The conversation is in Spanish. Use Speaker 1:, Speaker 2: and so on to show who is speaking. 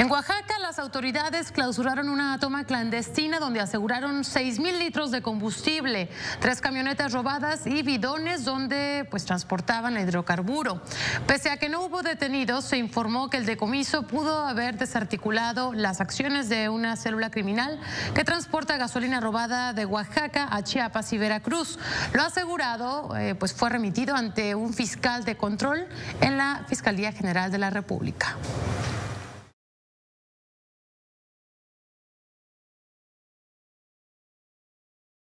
Speaker 1: En Oaxaca, las autoridades clausuraron una toma clandestina donde aseguraron 6 mil litros de combustible, tres camionetas robadas y bidones donde pues transportaban hidrocarburo. Pese a que no hubo detenidos, se informó que el decomiso pudo haber desarticulado las acciones de una célula criminal que transporta gasolina robada de Oaxaca a Chiapas y Veracruz. Lo asegurado eh, pues fue remitido ante un fiscal de control en la Fiscalía General de la República.